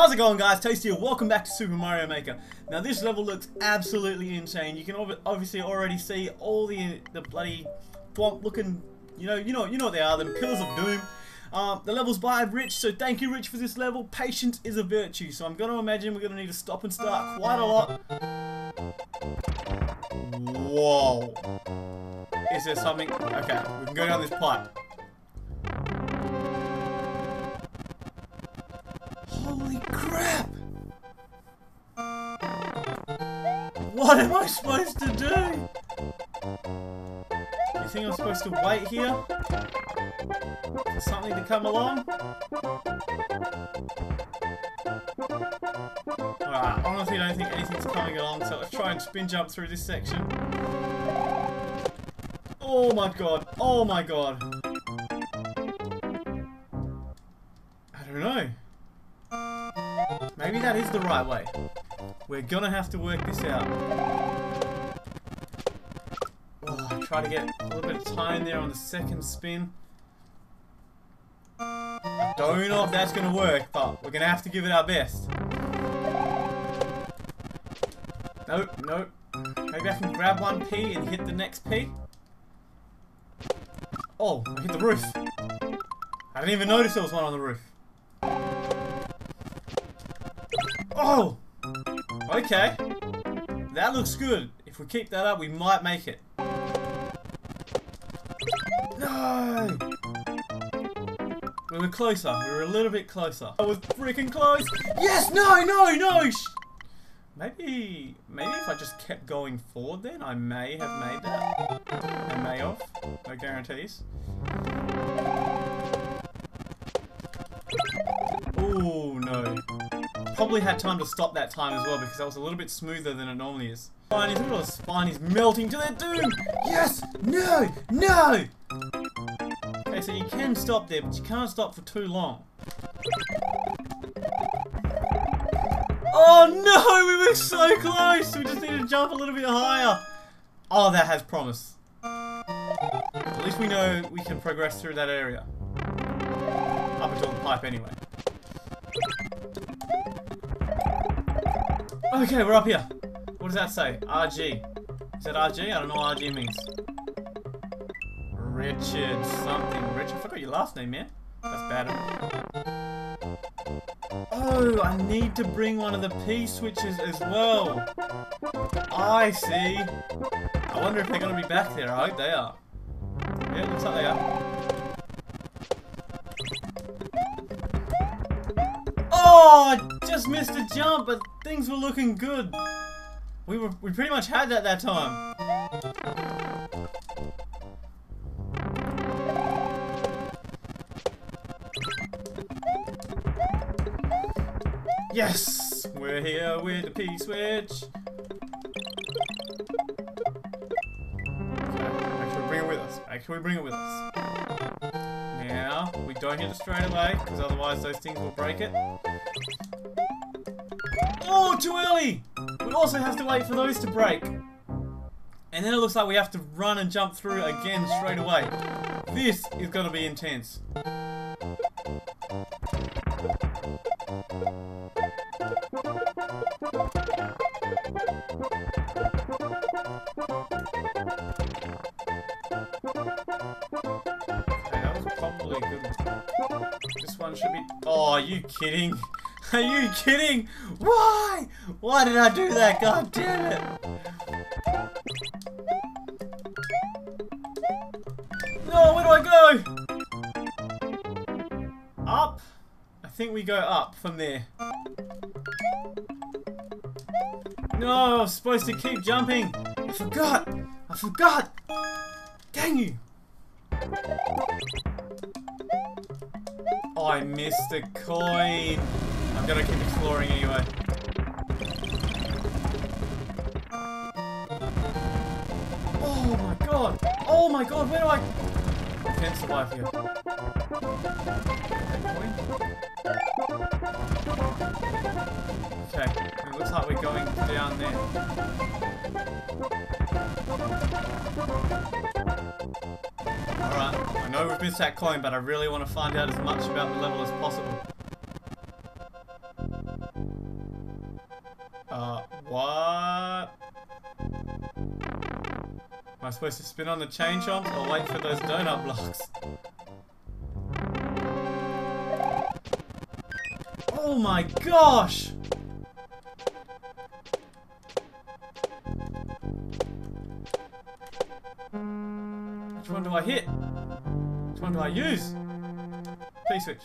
How's it going guys? Tasty here, welcome back to Super Mario Maker. Now this level looks absolutely insane. You can ob obviously already see all the the bloody thwomp looking, you know, you know, you know what they are, the Pillars of Doom. Um, the level's by Rich, so thank you Rich for this level. Patience is a virtue, so I'm going to imagine we're going to need to stop and start quite a lot. Whoa. Is there something? Okay, we can go down this pipe. Crap! What am I supposed to do? You think I'm supposed to wait here? For something to come along? Alright, honestly I don't think anything's coming along, so let's try and spin jump through this section. Oh my god, oh my god. I don't know. Maybe that is the right way. We're gonna have to work this out. Oh, try to get a little bit of time there on the second spin. I don't know if that's gonna work, but we're gonna have to give it our best. Nope, nope. Maybe I can grab one P and hit the next P. Oh, I hit the roof. I didn't even notice there was one on the roof. Oh! Okay. That looks good. If we keep that up, we might make it. No! We were closer. We were a little bit closer. I was freaking close. Yes! No! No! No! Maybe, maybe if I just kept going forward then, I may have made that. I may have. No guarantees. Oh no probably had time to stop that time as well because that was a little bit smoother than it normally is. Spinies, look at all the melting to their doom! Yes! No! No! Okay, so you can stop there, but you can't stop for too long. Oh no! We were so close! We just need to jump a little bit higher. Oh, that has promise. At least we know we can progress through that area. Up until the pipe anyway. Okay, we're up here. What does that say? RG. Is that RG? I don't know what RG means. Richard something. Richard, I forgot your last name, man. That's bad. Oh, I need to bring one of the P switches as well. I see. I wonder if they're going to be back there. I hope they are. Yeah, looks like they are. Oh, just missed a jump, but things were looking good. We were we pretty much had that that time. Yes! We're here with the make sure we bring it with us. We bring it with us. Now, we don't hit it straight away, because otherwise those things will break it. Oh, too early! We also have to wait for those to break. And then it looks like we have to run and jump through again straight away. This is going to be intense. Okay, that was probably good. This one should be... Oh, are you kidding? Are you kidding? Why? Why did I do that? God damn it. No, where do I go? Up? I think we go up from there. No, I was supposed to keep jumping. I forgot. I forgot. Dang you. Oh, I missed a coin. I'm gonna keep exploring anyway. Oh my god! Oh my god, where do I... I can't survive here. Okay, it looks like we're going down there. Alright, I know we've missed that coin, but I really want to find out as much about the level as possible. I supposed to spin on the chain chomp or wait for those donut blocks? Oh my gosh! Which one do I hit? Which one do I use? P-switch.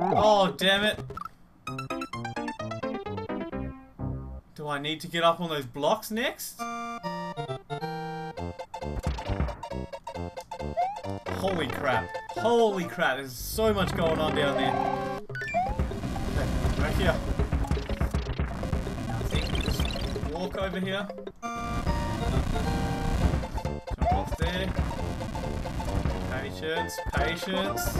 Oh, damn it. I need to get up on those blocks next? Holy crap. Holy crap, there's so much going on down there. Okay, right here. Nothing. Just walk over here. Jump off there. Patience, patience.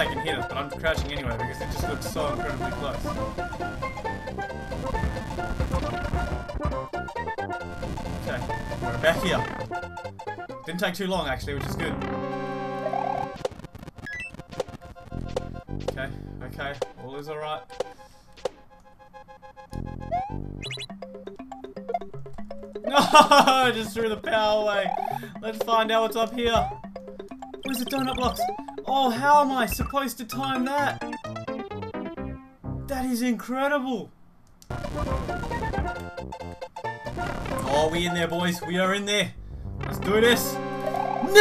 I can hit it, but I'm crouching anyway because it just looks so incredibly close. Okay, we're back here. Didn't take too long actually, which is good. Okay, okay, all is alright. No, I just threw the power away. Let's find out what's up here. Where's the donut blocks? Oh, how am I supposed to time that? That is incredible. Oh, we in there, boys. We are in there. Let's do this. No!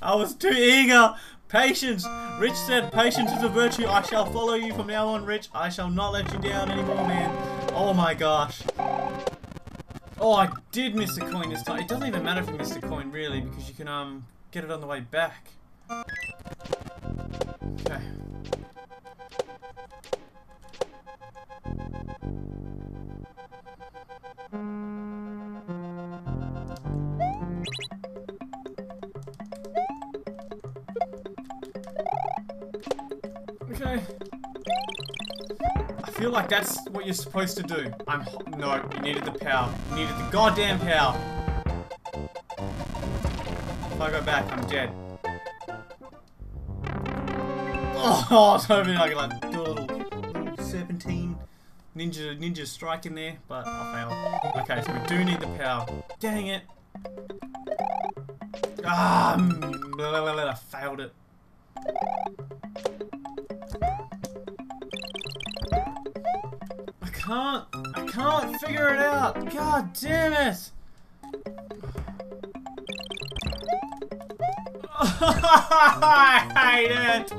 I was too eager. Patience. Rich said, patience is a virtue. I shall follow you from now on, Rich. I shall not let you down anymore, man. Oh my gosh. Oh, I did miss a coin this time. It doesn't even matter if you missed a coin, really, because you can um get it on the way back. Okay. Okay. I feel like that's what you're supposed to do. I'm no, you needed the power. You needed the goddamn power. If I go back, I'm dead. Oh, I was hoping I could like do a little, little serpentine ninja ninja strike in there, but I failed. Okay, so we do need the power. Dang it. Ah, mm, I failed it. Can't, I can't figure it out. God damn it. I hate it.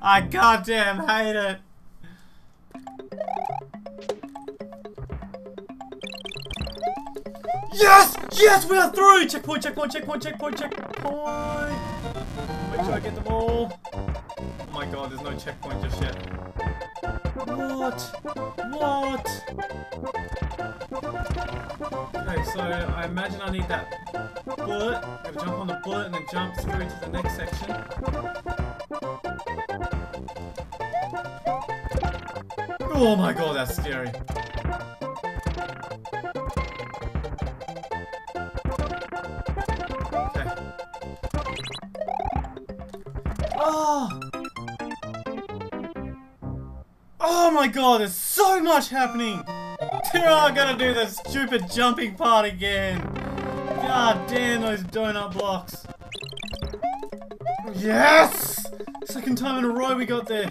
I goddamn hate it. Yes! Yes, we are through! Checkpoint, checkpoint, checkpoint, checkpoint, checkpoint! Make sure I get them all. Oh my god, there's no checkpoint just yet. What? What? Okay, so I imagine I need that bullet. Gotta jump on the bullet and then jump through to the next section. Oh my god, that's scary. God, there's so much happening! They're gonna do the stupid jumping part again! God damn those donut blocks! Yes! Second time in a row we got there!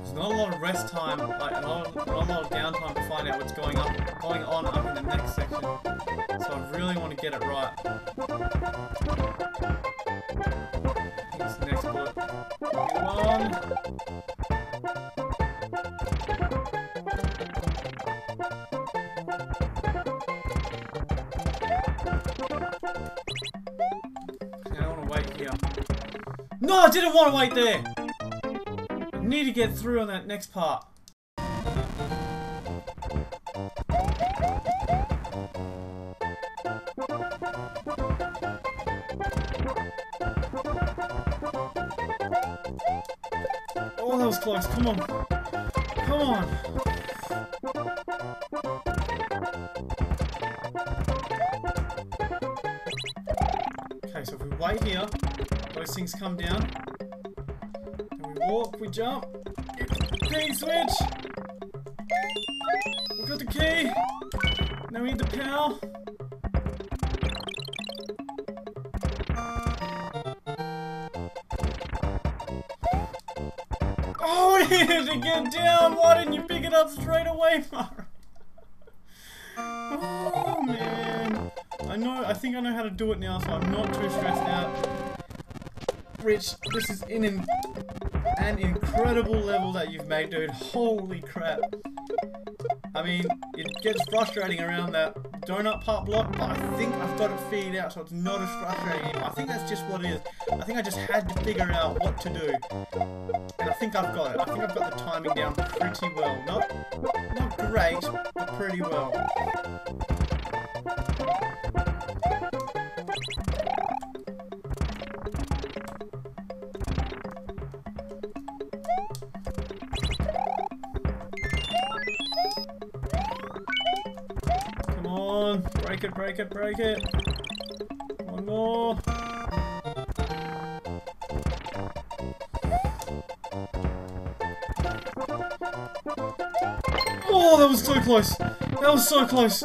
There's not a lot of rest time, like not, not a lot of downtime to find out what's going up, going on up in the next section. So I really want to get it right. Next bullet. Come on. I don't want to wait here. No, I didn't want to wait there! I need to get through on that next part. Oh, that was close. Come on. Come on. Okay, so if we wait here. Those things come down. And we walk, we jump. Key switch! We got the key! Now we need the power. to get down! Why didn't you pick it up straight away, Mara? Oh, man. I know, I think I know how to do it now, so I'm not too stressed out. Rich, this is in an, an incredible level that you've made, dude. Holy crap. I mean, it gets frustrating around that donut part block, but I think I've got it figured out so it's not as frustrating anymore. I think that's just what it is. I think I just had to figure out what to do. And I think I've got it. I think I've got the timing down pretty well. Not, not great, but pretty well. Break it, break it, break it. One more. Oh, that was so close. That was so close.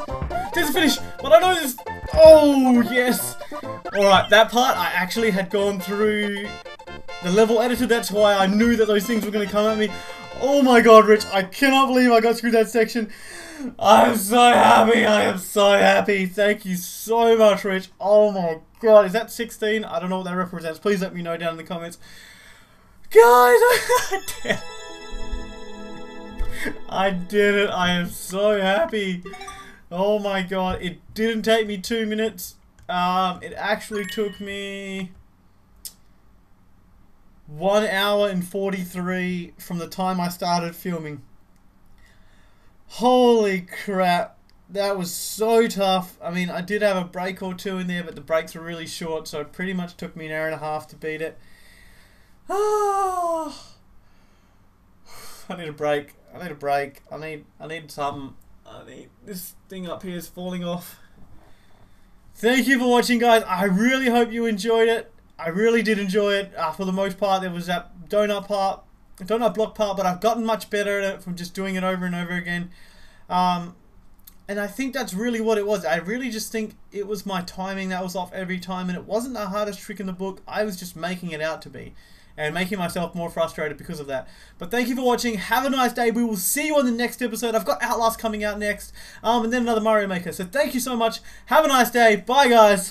There's a finish, but I know this. Oh, yes. Alright, that part I actually had gone through the level editor. That's why I knew that those things were going to come at me. Oh my god, Rich, I cannot believe I got through that section. I'm so happy. I am so happy. Thank you so much, Rich. Oh my god, is that 16? I don't know what that represents. Please let me know down in the comments. Guys, I did it. I did it. I am so happy. Oh my god, it didn't take me two minutes. Um, it actually took me one hour and 43 from the time I started filming. Holy crap. That was so tough. I mean, I did have a break or two in there, but the breaks were really short, so it pretty much took me an hour and a half to beat it. Ah. I need a break. I need a break. I need I need something. I need this thing up here is falling off. Thank you for watching guys. I really hope you enjoyed it. I really did enjoy it. Uh, for the most part there was that donut part, donut block part, but I've gotten much better at it from just doing it over and over again. Um, and I think that's really what it was. I really just think it was my timing that was off every time, and it wasn't the hardest trick in the book. I was just making it out to be and making myself more frustrated because of that. But thank you for watching. Have a nice day. We will see you on the next episode. I've got Outlast coming out next, um, and then another Mario Maker. So thank you so much. Have a nice day. Bye, guys.